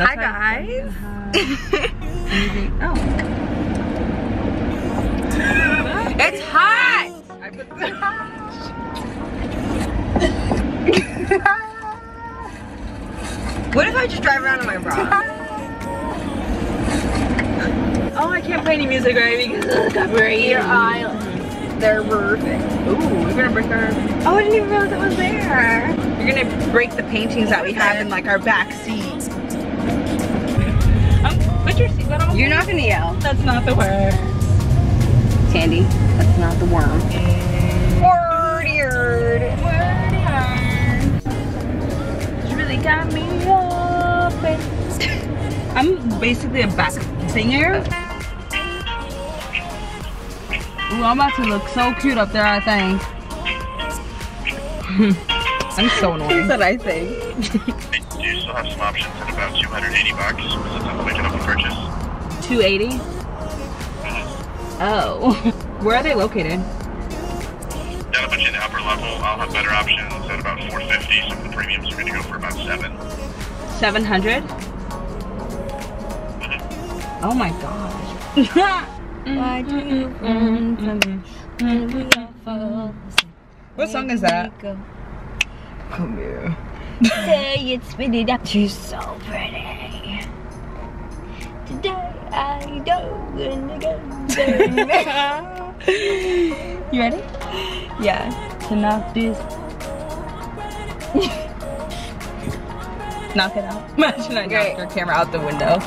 Hi guys. oh. It's hot. What if I just drive around in my bra? Oh, I can't play any music right because of the. Your. They're perfect. Ooh, we're gonna break our. Oh, I didn't even realize it was there. You're gonna break the paintings that we have in like our back seat. Put your seatbelt on. You're not gonna yell, That's not the word. Tandy. That's not the worm. Word. You really got me up. I'm basically a back singer. Ooh, I'm about to look so cute up there, I think. I'm so annoying. That's what I think. Do you still have some options at about 280 bucks? 280? Oh. Where are they located? Got a bunch in the upper level. I'll have better options at about 450. Some of the premiums are going to go for about seven. 700? Mm-hmm. Oh my gosh. Why do you run from me? And we all fall What song is that? Come here. Say it, spit it up. She's so pretty. I don't wanna go. You ready? yeah. To knock this. Knock it out. Imagine I knocked your camera out the window.